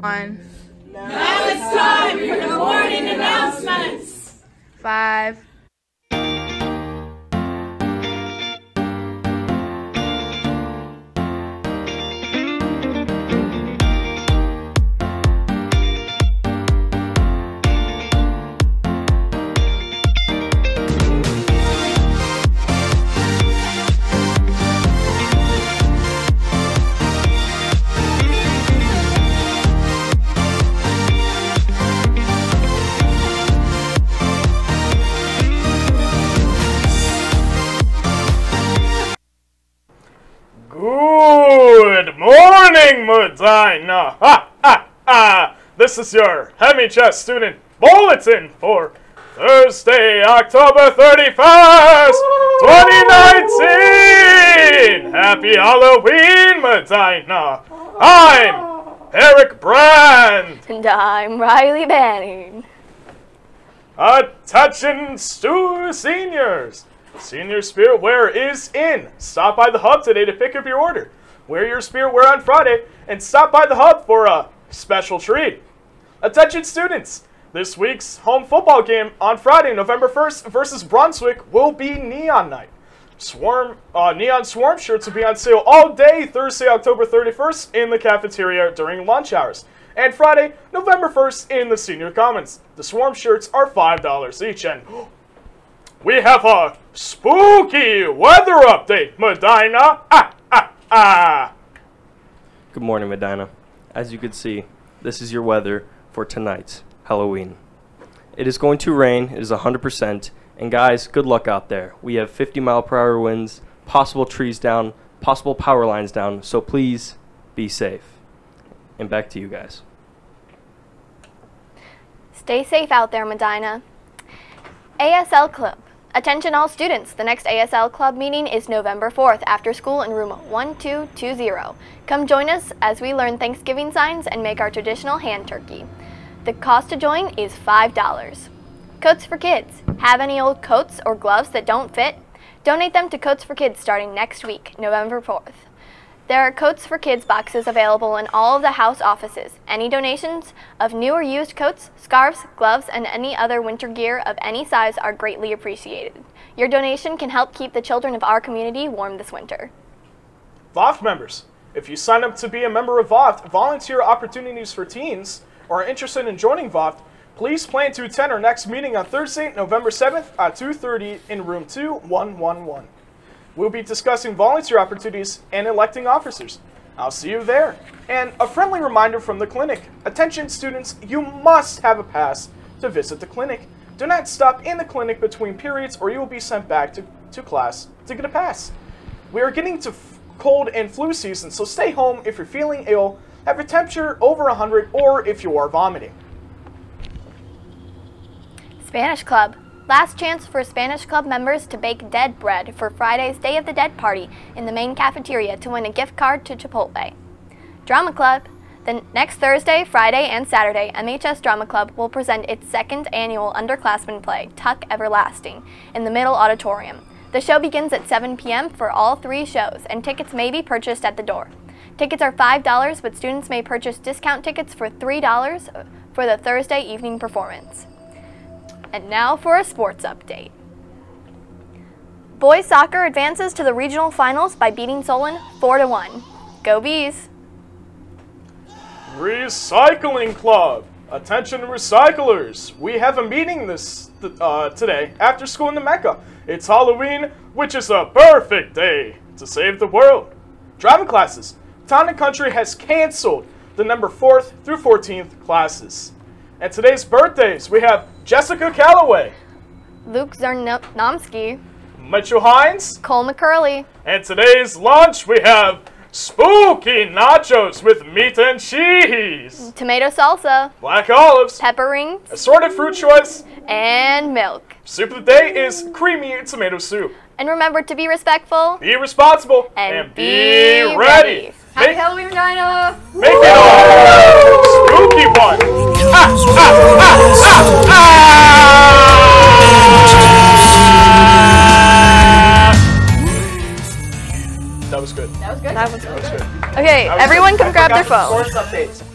One, Now it's time for the morning announcements. five, morning, Medina! Ha ha ha! This is your MHS student bulletin for Thursday, October 31st, 2019! Happy Halloween, Medina! I'm Eric Brand! And I'm Riley Banning. Attention, stu seniors! Senior Spirit Wear is in. Stop by the hub today to pick up your order. Wear your Spirit Wear on Friday and stop by the hub for a special treat. Attention, students! This week's home football game on Friday, November 1st versus Brunswick will be Neon Night. Swarm uh, Neon Swarm shirts will be on sale all day Thursday, October 31st in the cafeteria during lunch hours. And Friday, November 1st in the Senior Commons. The Swarm shirts are $5 each and we have a spooky weather update, Medina. Ah, ah. Good morning, Medina. As you can see, this is your weather for tonight's Halloween. It is going to rain, it is 100%, and guys, good luck out there. We have 50 mile per hour winds, possible trees down, possible power lines down, so please be safe. And back to you guys. Stay safe out there, Medina. ASL Club. Attention all students, the next ASL Club meeting is November 4th after school in room 1220. Come join us as we learn Thanksgiving signs and make our traditional hand turkey. The cost to join is $5. Coats for Kids. Have any old coats or gloves that don't fit? Donate them to Coats for Kids starting next week, November 4th. There are Coats for Kids boxes available in all of the house offices. Any donations of new or used coats, scarves, gloves, and any other winter gear of any size are greatly appreciated. Your donation can help keep the children of our community warm this winter. VOFT members. If you sign up to be a member of VOFT, volunteer opportunities for teens, or are interested in joining VOFT, please plan to attend our next meeting on Thursday, November 7th at 2.30 in room 2111. We'll be discussing volunteer opportunities and electing officers. I'll see you there. And a friendly reminder from the clinic. Attention students, you must have a pass to visit the clinic. Do not stop in the clinic between periods or you will be sent back to, to class to get a pass. We are getting to cold and flu season, so stay home if you're feeling ill, have a temperature over 100, or if you are vomiting. Spanish Club. Last chance for Spanish Club members to bake dead bread for Friday's Day of the Dead party in the main cafeteria to win a gift card to Chipotle. Drama Club. The next Thursday, Friday, and Saturday, MHS Drama Club will present its second annual underclassmen play, Tuck Everlasting, in the Middle Auditorium. The show begins at 7 p.m. for all three shows, and tickets may be purchased at the door. Tickets are $5, but students may purchase discount tickets for $3 for the Thursday evening performance. And now for a sports update. Boys soccer advances to the regional finals by beating Solon 4 to 1. Go Bees! Recycling Club. Attention recyclers. We have a meeting this uh, today after school in the Mecca. It's Halloween, which is a perfect day to save the world. Driving classes. Town and Country has canceled the number 4th through 14th classes. And today's birthdays, we have Jessica Calloway, Luke Zarnomsky, Mitchell Hines, Cole McCurley, and today's lunch, we have spooky nachos with meat and cheese, tomato salsa, black olives, pepper rings, assorted fruit choice, and milk. Soup of the day is creamy tomato soup. And remember to be respectful Be responsible and, be, ready. ready. Happy Make, Halloween, Medina! make it all. was good. That was good. That was good. Okay, everyone, come grab their phones.